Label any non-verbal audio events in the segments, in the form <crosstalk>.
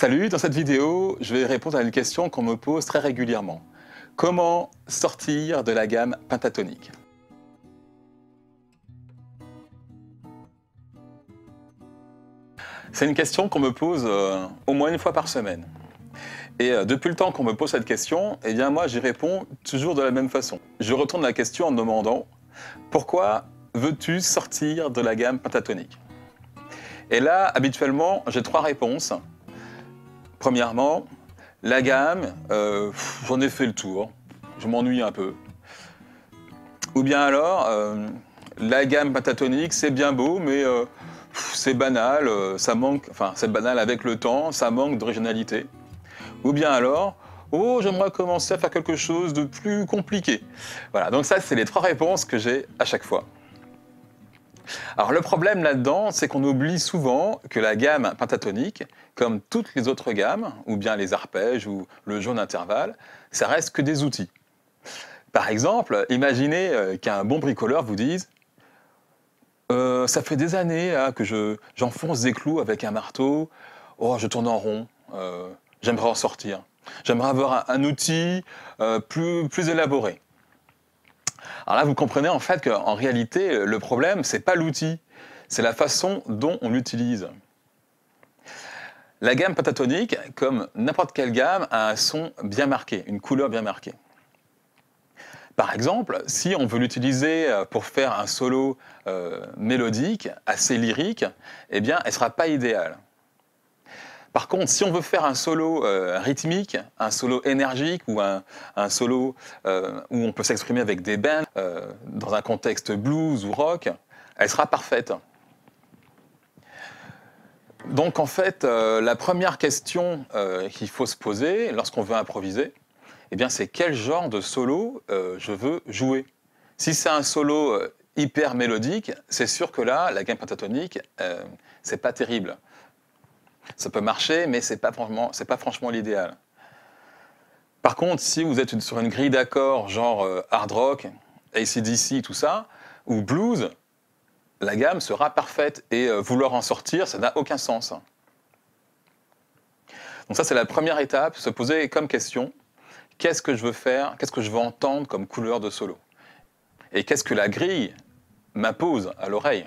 Salut, dans cette vidéo, je vais répondre à une question qu'on me pose très régulièrement. Comment sortir de la gamme pentatonique? C'est une question qu'on me pose euh, au moins une fois par semaine. Et euh, depuis le temps qu'on me pose cette question, eh bien moi j'y réponds toujours de la même façon. Je retourne la question en demandant pourquoi veux-tu sortir de la gamme pentatonique? Et là, habituellement, j'ai trois réponses. Premièrement, la gamme, euh, j'en ai fait le tour, je m'ennuie un peu. Ou bien alors, euh, la gamme pentatonique, c'est bien beau, mais euh, c'est banal, ça manque, enfin c'est banal avec le temps, ça manque d'originalité. Ou bien alors, oh, j'aimerais commencer à faire quelque chose de plus compliqué. Voilà, donc ça, c'est les trois réponses que j'ai à chaque fois. Alors le problème là-dedans, c'est qu'on oublie souvent que la gamme pentatonique, comme toutes les autres gammes, ou bien les arpèges ou le jaune intervalle, ça reste que des outils. Par exemple, imaginez euh, qu'un bon bricoleur vous dise euh, Ça fait des années que j'enfonce des clous avec un marteau, oh, je tourne en rond, euh, j'aimerais en sortir. J'aimerais avoir un, outil plus, plus élaboré. Alors là, vous comprenez en fait qu'en réalité, le problème, ce n'est pas l'outil, c'est la façon dont on l'utilise. La gamme pentatonique, comme n'importe quelle gamme, a un son bien marqué, une couleur bien marquée. Par exemple, si on veut l'utiliser euh, pour faire un solo euh, mélodique, assez lyrique, eh bien, elle ne sera pas idéale. Par contre, si on veut faire un solo euh, rythmique, un solo énergique ou un, solo euh, où on peut s'exprimer avec des bands euh, dans un contexte blues ou rock, elle sera parfaite. Donc en fait, la première question qu'il faut se poser lorsqu'on veut improviser, eh c'est quel genre de solo je veux jouer? Si c'est un solo hyper mélodique, c'est sûr que là, la gamme pentatonique, c'est pas terrible. Ça peut marcher, mais ce n'est pas, franchement, l'idéal. Par contre, si vous êtes sur une grille d'accords genre euh, hard rock, ACDC, tout ça, ou blues, la gamme sera parfaite et euh, vouloir en sortir, ça n'a aucun sens. Donc ça, c'est la première étape, se poser comme question, qu'est-ce que je veux faire, qu'est-ce que je veux entendre comme couleur de solo? Et qu'est-ce que la grille m'impose à l'oreille?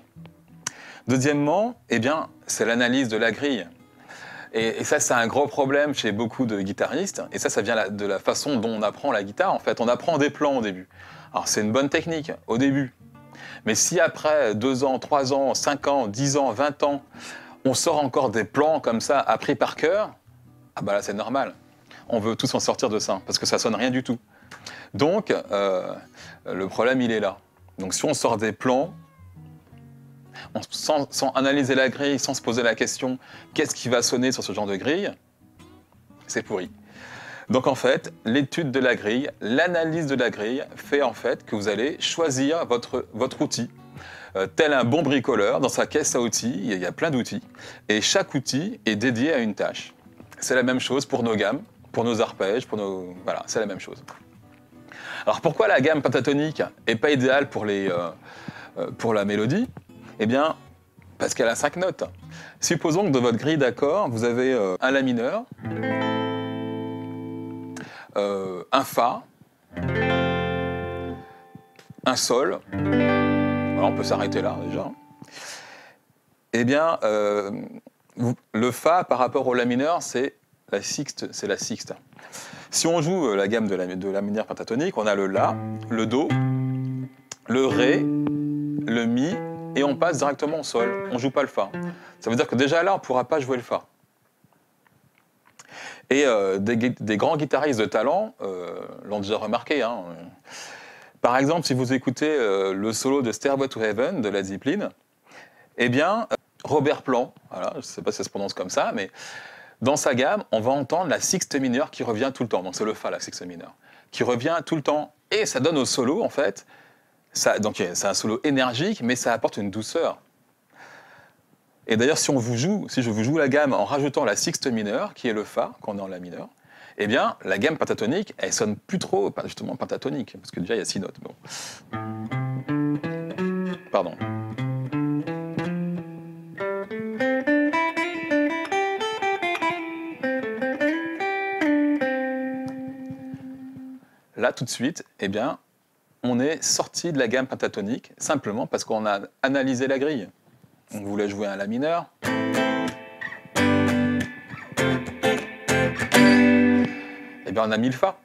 Deuxièmement, eh c'est l'analyse de la grille. Et, ça, c'est un gros problème chez beaucoup de guitaristes. Et ça, ça vient de la façon dont on apprend la guitare. En fait, on apprend des plans au début. Alors, c'est une bonne technique au début. Mais si après 2 ans, 3 ans, 5 ans, 10 ans, 20 ans, on sort encore des plans comme ça, appris par cœur, ah bah là, c'est normal. On veut tous en sortir de ça, parce que ça sonne rien du tout. Donc, euh, le problème, il est là. Donc, si on sort des plans, sans, analyser la grille, sans se poser la question qu'est-ce qui va sonner sur ce genre de grille, c'est pourri. Donc en fait, l'étude de la grille, l'analyse de la grille fait en fait que vous allez choisir votre, outil. Euh, tel un bon bricoleur, dans sa caisse à outils, il y a plein d'outils, et chaque outil est dédié à une tâche. C'est la même chose pour nos gammes, pour nos arpèges, pour nos... Voilà, c'est la même chose. Alors pourquoi la gamme pentatonique n'est pas idéale pour, les, euh, euh, pour la mélodie? Eh bien, parce qu'elle a cinq notes. Supposons que dans votre grille d'accords, vous avez euh, un La mineur, euh, un Fa, un Sol. On peut s'arrêter là déjà. Eh bien, euh, le Fa par rapport au La mineur, c'est la sixte. C'est la sixte. Si on joue la gamme de la, de la mineur pentatonique, on a le La, le Do, le Ré, le Mi et on passe directement au sol. On joue pas le Fa. Ça veut dire que déjà là, on ne pourra pas jouer le Fa. Et euh, des, grands guitaristes de talent euh, l'ont déjà remarqué. Hein. Par exemple, si vous écoutez euh, le solo de Stairway to Heaven de la Zeppelin, eh bien, Robert Plant, voilà, je ne sais pas si ça se prononce comme ça, mais dans sa gamme, on va entendre la sixte mineure qui revient tout le temps. Donc c'est le Fa, la sixte mineure, qui revient tout le temps. Et ça donne au solo, en fait, donc euh, c'est un solo énergique, mais ça apporte une douceur. Et d'ailleurs, si on vous joue, si je vous joue la gamme en rajoutant la sixte mineure, qui est le Fa, quand on est en la mineure, eh bien, la gamme pentatonique, elle sonne plus trop, justement, pentatonique, parce que déjà, il y a six notes. Bon. Pardon. Là, tout de suite, eh bien, on est sorti de la gamme pentatonique simplement parce qu'on a analysé la grille. On voulait jouer un La mineur. Eh bien, on a mis le Fa.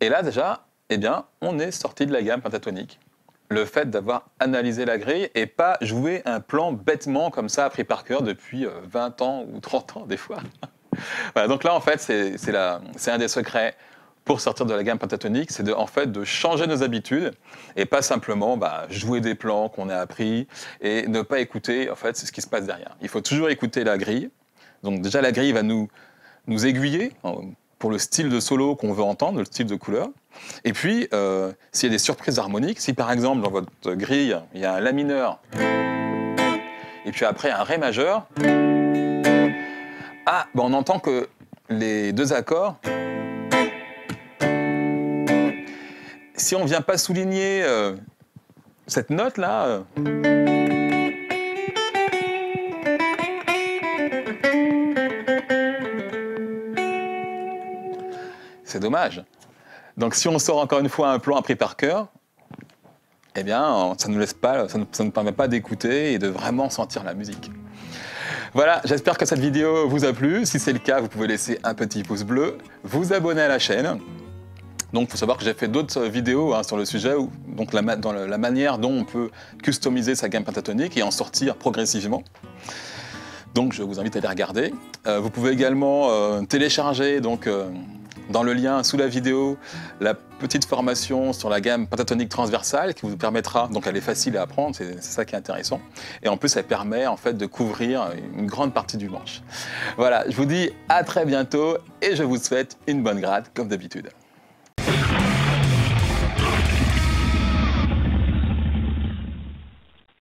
Et là, déjà, eh bien, on est sorti de la gamme pentatonique. Le fait d'avoir analysé la grille et pas jouer un plan bêtement comme ça, appris par cœur depuis 20 euh, ans ou 30 ans, des fois. <laughs> donc là, en fait, c'est un des secrets pour sortir de la gamme pentatonique, c'est de, en fait de changer nos habitudes et pas simplement bah, jouer des plans qu'on a appris et ne pas écouter en fait ce qui se passe derrière. Il faut toujours écouter la grille. Donc déjà la grille va nous, aiguiller pour le style de solo qu'on veut entendre, le style de couleur. Et puis, euh, s'il y a des surprises harmoniques, si par exemple dans votre grille, il y a un La mineur, et puis après un Ré majeur, ah, ben on entend que les deux accords si on ne vient pas souligner euh, cette note-là, euh, c'est dommage. Donc si on sort encore une fois un plan appris par cœur, eh bien, ça ne laisse pas, ça ne, permet pas d'écouter et de vraiment sentir la musique. Voilà, j'espère que cette vidéo vous a plu. Si c'est le cas, vous pouvez laisser un petit pouce bleu, vous abonner à la chaîne donc, il faut savoir que j'ai fait d'autres vidéos hein, sur le sujet, donc dans la, manière dont on peut customiser sa gamme pentatonique et en sortir progressivement. Donc, je vous invite à les regarder. Euh, vous pouvez également euh, télécharger donc, euh, dans le lien sous la vidéo la petite formation sur la gamme pentatonique transversale qui vous permettra, donc elle est facile à apprendre, c'est ça qui est intéressant. Et en plus, elle permet en fait de couvrir une grande partie du manche. Voilà, je vous dis à très bientôt et je vous souhaite une bonne grade comme d'habitude.